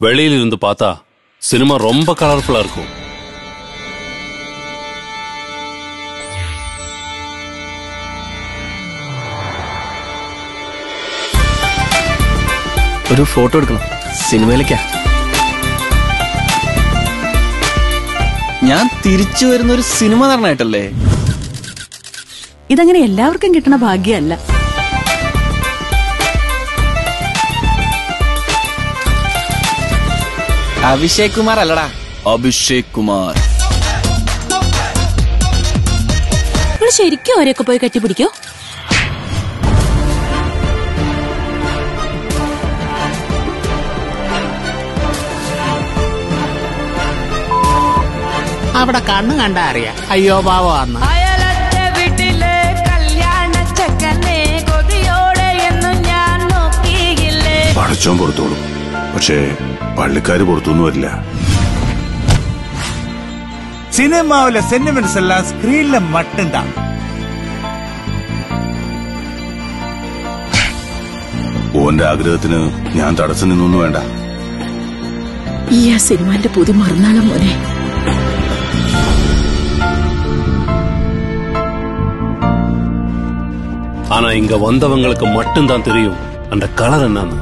வெளியில இருந்து பார்த்தா சினிமா ரொம்ப கலர்ஃபுல்லா இருக்கும் ഒരു ഫോട്ടോ എടുക്കണം സിനിമയിലേക്കാ ഞാൻ തിരിച്ചു വരുന്ന ഒരു സിനിമ നടനായിട്ടല്ലേ ഇതങ്ങനെ എല്ലാവർക്കും കിട്ടണ ഭാഗ്യമല്ല അഭിഷേക് കുമാർ അല്ലടാ അഭിഷേക് കുമാർ നിങ്ങൾ ശരിക്കും അവരെയൊക്കെ പോയി കെട്ടിപ്പിടിക്കോ? അവിടെ കണ്ണ് കണ്ടാ അറിയാ. അയ്യോ പാവന്ന് അയലത്തെ വീട്ടിലെ കല്യാണ ചെക്കനെ കൊതിയോടെ എന്നും ഞാൻ നോക്കിയില്ലേ? പടച്ചോൻ പുറത്തോളും പക്ഷേ പള്ളിക്കാര് പുറത്തൊന്നും വരില്ല சினிமாவுல சென்டிமெண்ட்ஸ் எல்லாம் ஸ்கிரீன்ல மட்டும்தான் ഓന്റെ ആഗ്രഹത്തിന് ഞാൻ തടസ്സം നിന്നൊന്നും വേണ്ട ഈ ആ സിനിമാന്റെ പുതി മറന്നാളാ മോനെ ஆனா இங்க வந்தவங்களுக்கு மட்டும்தான் தெரியும் அந்த கலர் என்னன்னு